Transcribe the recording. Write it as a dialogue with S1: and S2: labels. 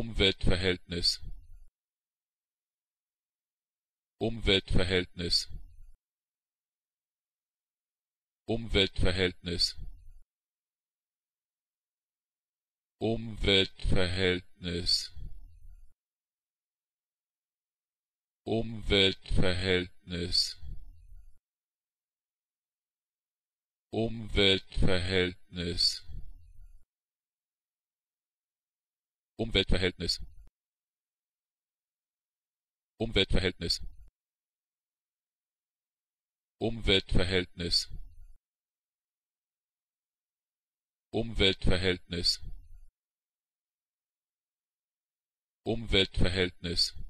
S1: Umweltverhältnis. Umweltverhältnis. Umweltverhältnis. Umweltverhältnis. Umweltverhältnis. Umweltverhältnis Umweltverhältnis. Umweltverhältnis. Umweltverhältnis. Umweltverhältnis. Umweltverhältnis